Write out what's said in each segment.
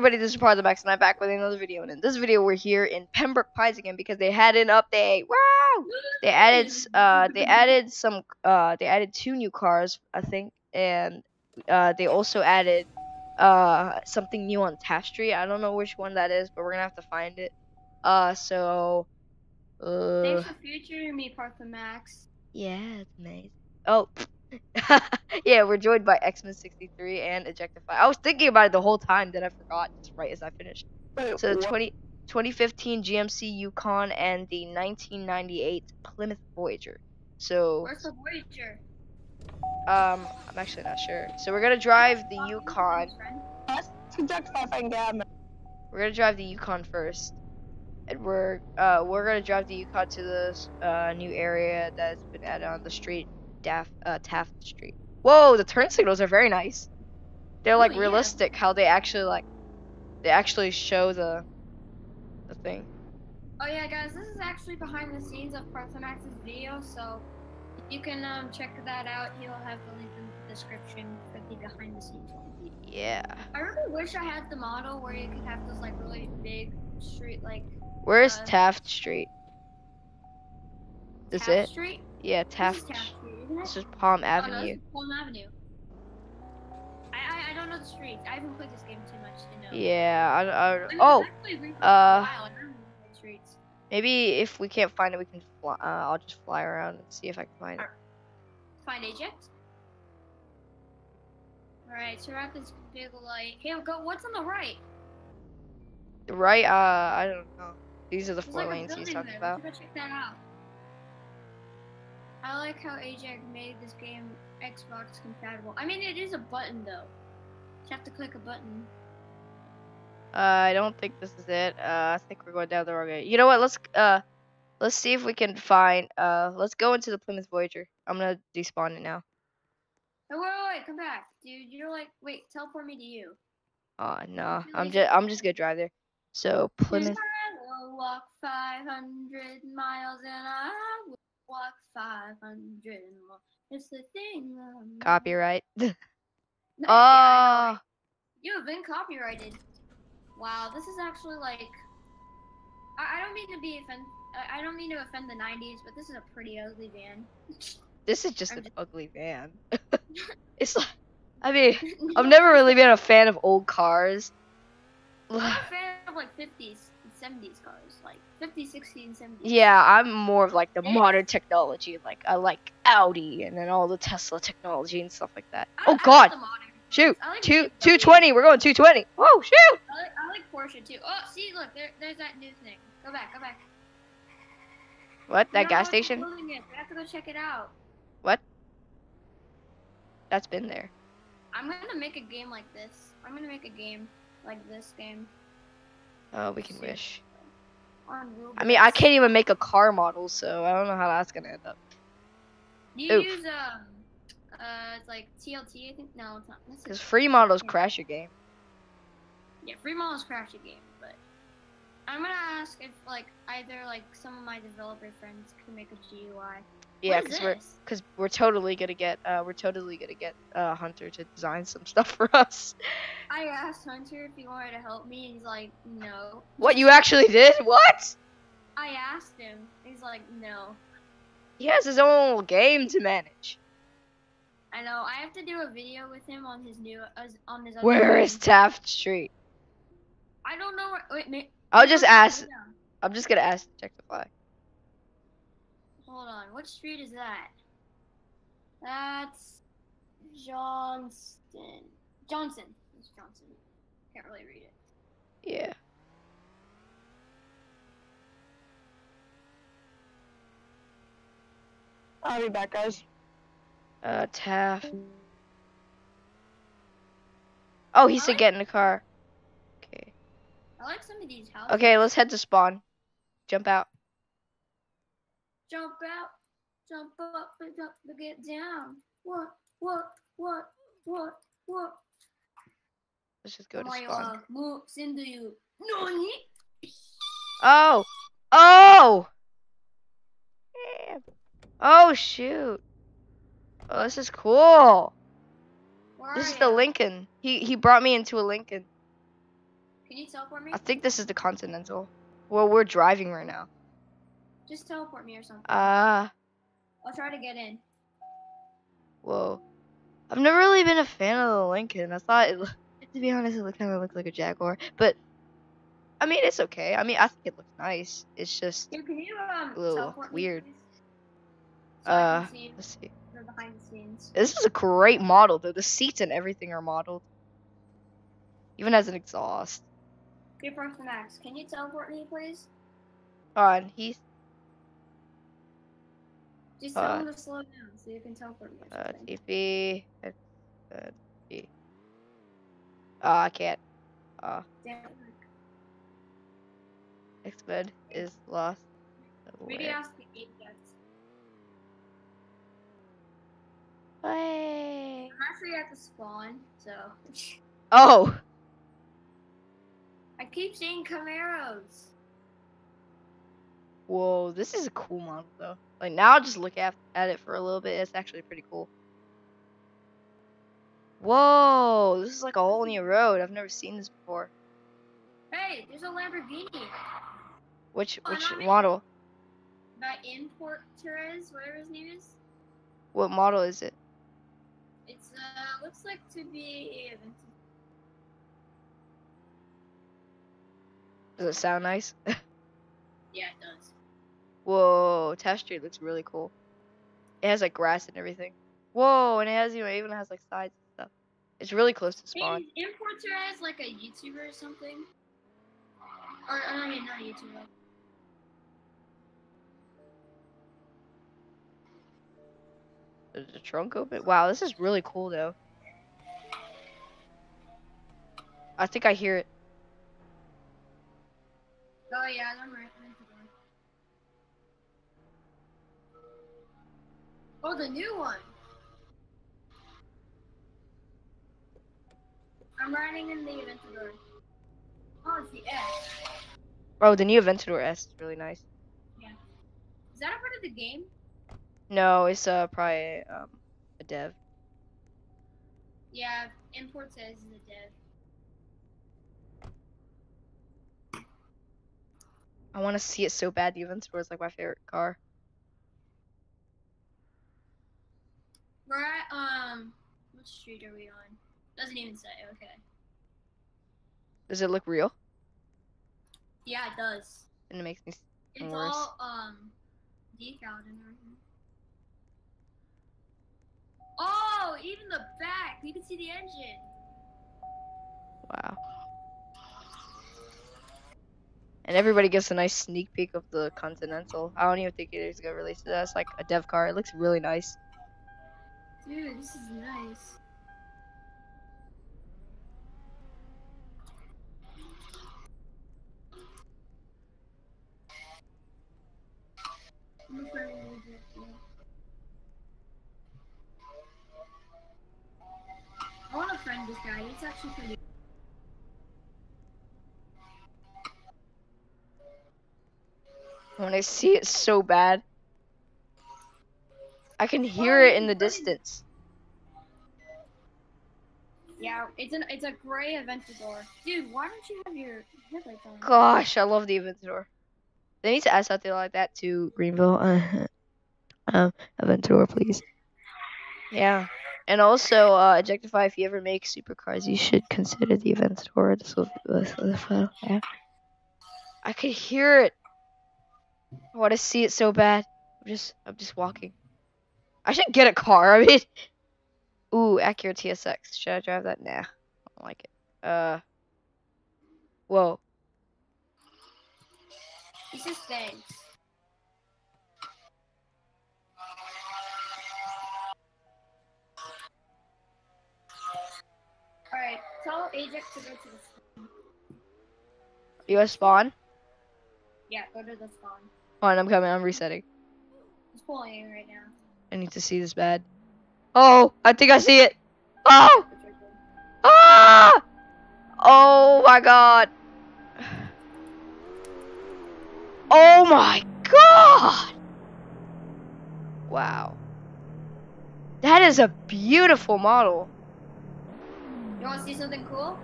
everybody, this is Part of the Max, and I'm back with another video. And in this video, we're here in Pembroke Pines again because they had an update. Wow! They added, uh, they added some, uh, they added two new cars, I think, and uh, they also added, uh, something new on Taft Street. I don't know which one that is, but we're gonna have to find it. Uh, so, uh, Thanks for featuring me, Part Partha Max. yeah, it's amazing. Oh, yeah, we're joined by Xman63 and Ejectify. I was thinking about it the whole time, then I forgot just right as I finished. So the 20, 2015 GMC Yukon and the 1998 Plymouth Voyager. So Where's the Voyager? um, I'm actually not sure. So we're gonna drive the Yukon. Ejectify if I can get him. We're gonna drive the Yukon first, and we're uh we're gonna drive the Yukon to this uh new area that's been added on the street, Daft uh Taft Street. Whoa, the turn signals are very nice. They're like Oh, yeah. realistic how they actually like they actually show the the thing. Oh yeah, guys, this is actually behind the scenes of Partha Max's video, so you can um, check that out. He'll have the link in the description for the behind the scenes one. Yeah. I really wish I had the model where you could have those like really big street like Where's Uh, Taft Street? Is Taft it? Street. Yeah, This Taft. is Taft Street. This is Palm Oh, no, Avenue. this is Palm Avenue. I, I I don't know the streets. I haven't played this game too much to know. Yeah. I, I, I mean, oh, it's actually recent for a uh, while, and I the maybe if we can't find it, we can fly. Uh, I'll just fly around and see if I can find it. Find eject. Alright, so we're at this big light. Hey, go. What's on the right? The right, uh, I don't know. These are the There's four like lanes he's talking there. about. Check that out. I like how Ajax made this game Xbox compatible. I mean, it is a button though. You have to click a button. Uh, I don't think this is it. Uh, I think we're going down the wrong way. You know what? Let's uh, let's see if we can find. Uh, let's go into the Plymouth Voyager. I'm gonna despawn it now. Oh, wait, wait, wait, come back, dude. You're like, wait, teleport me to you. Uh, no, I'm just I'm just gonna drive there. So Plymouth. Walk 500 miles and I will walk 500 more. It's the thing. um, Copyright. No, yeah, I know, Oh? You have been copyrighted. Wow, this is actually like. I, I don't mean to be offend. I I don't mean to offend the '90s, but this is a pretty ugly van. this is just I'm an just- ugly van. it's like, I mean, I've never really been a fan of old cars. I'm a fan of like 50s and 70s cars, like 50s, 60s, and 70s. Yeah, I'm more of like the Yeah. modern technology. Like I like Audi and then all the Tesla technology and stuff like that. I- Oh I like God, modern shoot, like two two twenty. We're going two twenty. Oh shoot! I like, I like Porsche too. Oh, see, look, there, there's that new thing. Go back, go back. What? That gas station? We have to go check it out. What? That's been there. I'm gonna make a game like this. I'm gonna make a game like this game Oh, we can wish. I mean, I can't even make a car model, so I don't know how that's gonna end up. Do you Oof. use um uh it's like TLT I think no it's not Because free models crash your game. yeah free models crash your game but I'm gonna ask if like either like some of my developer friends can make a GUI. Yeah, because we're because we're totally gonna get uh we're totally gonna get uh Hunter to design some stuff for us. I asked Hunter if he wanted to help me and he's like no. What you actually did? What? I asked him. He's like no. He has his own little game to manage. I know. I have to do a video with him on his new uh, on his. Where is Taft Street? I don't know where. Wait, I'll just ask. I'm just gonna ask Check the fly. Hold on. What street is that? That's Johnston. Johnson. It's Johnson. Can't really read it. Yeah. I'll be back, guys. Uh, Taft. Oh, he said Alright. get in the car. Okay. I like some of these houses. Okay, let's head to spawn. Jump out. Jump out. Jump up and jump to get down. What? What? What? What? What? Let's just go to My spawn. uh, moves into you. Nani? Oh! Oh! Oh, shoot. Oh, this is cool. Where This is the? Lincoln. He he brought me into a Lincoln. Can you teleport me? I think this is the Continental. Well, we're driving right now. Just teleport me or something. Ah, I'll try to get in. whoa. I've never really been a fan of the Lincoln. I thought it, to be honest, it kind of looked like a Jaguar. But, I mean, it's okay. I mean, I think it looks nice. It's just, can you um Ooh, teleport weird. me? So Uh, see let's see. behind the scenes. This is a great model, though. The seats and everything are modeled. Even has an exhaust. Person Max, can you teleport me, please? On, he's Just tell Uh, him to slow down so you can teleport me. uh. TP. X, uh, T. Oh, I can't. Uh, Damn. Xbed is lost. Maybe ask the Ajax. Hey. I'm actually at the spawn, so Oh, I keep seeing Camaros. whoa! This is a cool model, though. Like now, I just look at at it for a little bit. It's actually pretty cool. Whoa! This is like a whole new road. I've never seen this before. Hey, there's a Lamborghini. Which Oh, which model? By Import Therese, whatever his name is. What model is it? It's uh looks like to be a. Does it sound nice? Yeah, it does. Whoa! Taft Street looks really cool. It has like grass and everything. Whoa! And it has you know, it even has like sides and stuff. It's really close to spawn. Is Import Therese like a YouTuber or something? Or, or I mean, not a YouTuber. Is the trunk open? Wow, this is really cool though. I think I hear it. Oh yeah, I'm right. Oh, the new one. I'm riding in the Aventador. Oh, it's the S. Oh, the new Aventador S is really nice. Yeah. Is that a part of the game? No, it's uh probably um a dev. Yeah, import says it's a dev. I want to see it so bad. The Aventador is like my favorite car. We're at um, what street are we on? Doesn't even say. Okay. Does it look real? Yeah, it does. And it makes me. It's Worse. all um, decaled and everything. Oh, even the back. You can see the engine. Wow. And everybody gets a nice sneak peek of the Continental. I don't even think it is gonna release it as like a dev car. It looks really nice. Dude, this is nice. I want to friend this guy. He's actually pretty. When I see it so bad, I can hear it in the distance. Yeah, it's an it's a gray Aventador. Dude, why don't you have your headlights on? Gosh, I love the Aventador. They need to add something like that to Greenville. um, Aventador, please. Yeah. And also, uh, Ejectify, if you ever make supercars, you should consider the Aventador. This will, this will yeah. I could hear it. I want to see it so bad. I'm just, I'm just walking. I should get a car. I mean, ooh, Acura TSX. Should I drive that? Nah, I don't like it. Uh, whoa. He says thanks. Alright, tell Ajax to go to the spawn. You guys spawn? Yeah, go to the spawn. On, I'm coming. I'm resetting. He's pulling in right now. I need to see this bad. Oh, I think I see it. Oh, Which are good. ah! Oh my god. Oh my god. Wow. That is a beautiful model. You want to see something cool?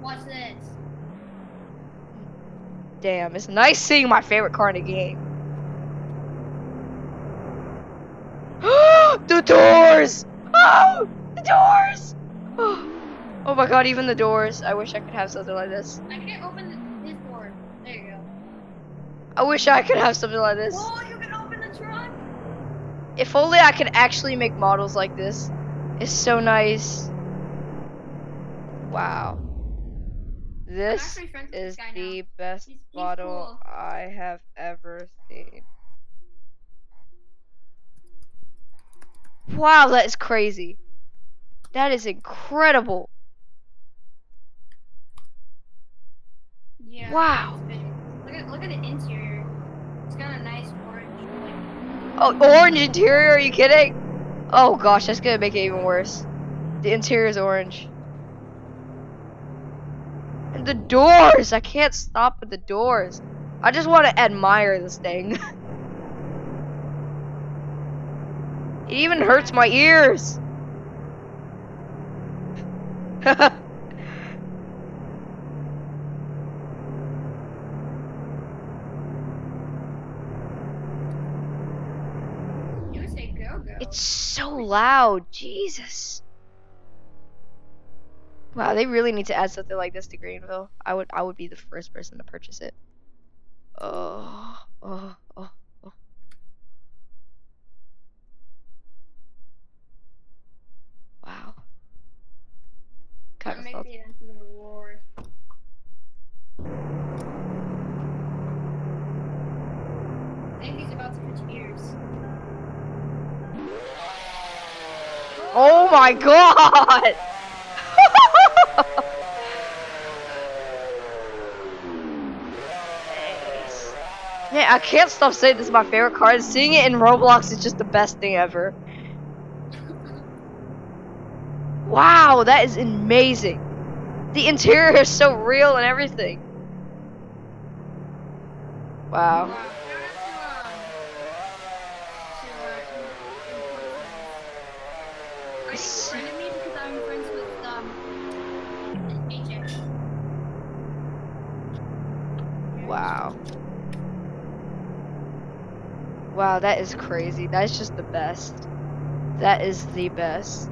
Watch this. Damn, it's nice seeing my favorite car in a game. the doors! Oh, the doors! Oh. my god, even the doors. I wish I could have something like this. I can't open the, his door. There you go. I wish I could have something like this. Whoa, you can open the trunk. If only I could actually make models like this. It's so nice. Wow. This actually friends with is this now. the best He's- he's model cool. I have ever seen. Wow, that is crazy. That is incredible. Yeah. Wow. Look at look at the interior. It's got a nice orange. Like, Oh, orange interior, are you kidding? Oh gosh, that's gonna make it even worse. The interior is orange. And the doors! I can't stop with the doors. I just want to admire this thing. it even hurts my ears. It's so loud, Jesus. Wow, they really need to add something like this to Greenville. I would I would be the first person to purchase it. Oh, oh. Wow. Gotta Kind of make felt the end to the roar. I think he's about to hit ears. Oh my god! Man, I can't stop saying this is my favorite card. Seeing it in Roblox is just the best thing ever. Wow, that is amazing. The interior is so real and everything. Wow. Wow. Wow. That is crazy. That is just the best. That is the best.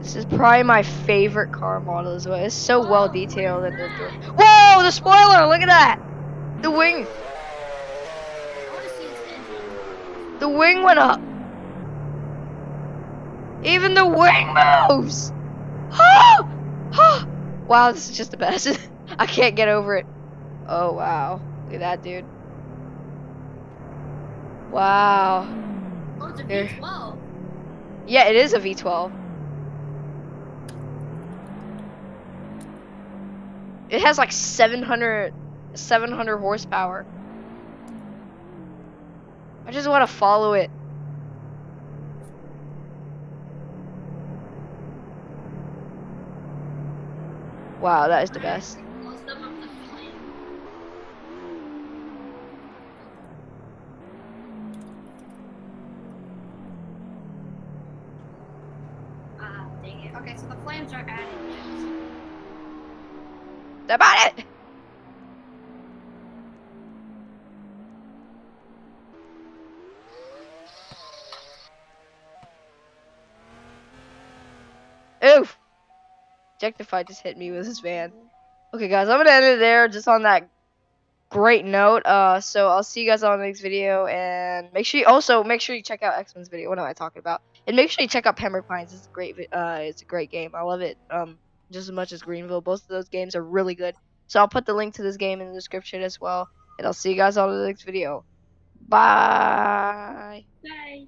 Yeah, that's crazy. This is probably my favorite car model as well. It's so well detailed and they're doing- Whoa, the spoiler! Look at that! The wing, I want to see his engine. the wing went up. Even the wing moves. wow, this is just the best. I can't get over it. Oh wow, look at that dude. Wow. Oh, it's a Here. V12. Yeah, it is a V12. It has like 700, 700 horsepower. I just want to follow it. Wow, that is the best. About it. Oof. Ejectify just hit me with his van. Okay, guys, I'm gonna end it there, just on that great note. Uh, so I'll see you guys on the next video, and make sure you also make sure you check out Xman's video. What am I talking about? And make sure you check out Pembroke Pines. It's a great, uh, it's a great game. I love it. Um, just as much as Greenville. Both of those games are really good. So I'll put the link to this game in the description as well. And I'll see you guys all in the next video. Bye. Bye.